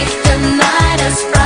The night is bright